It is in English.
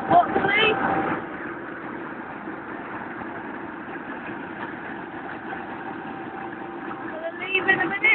that, leave in a minute.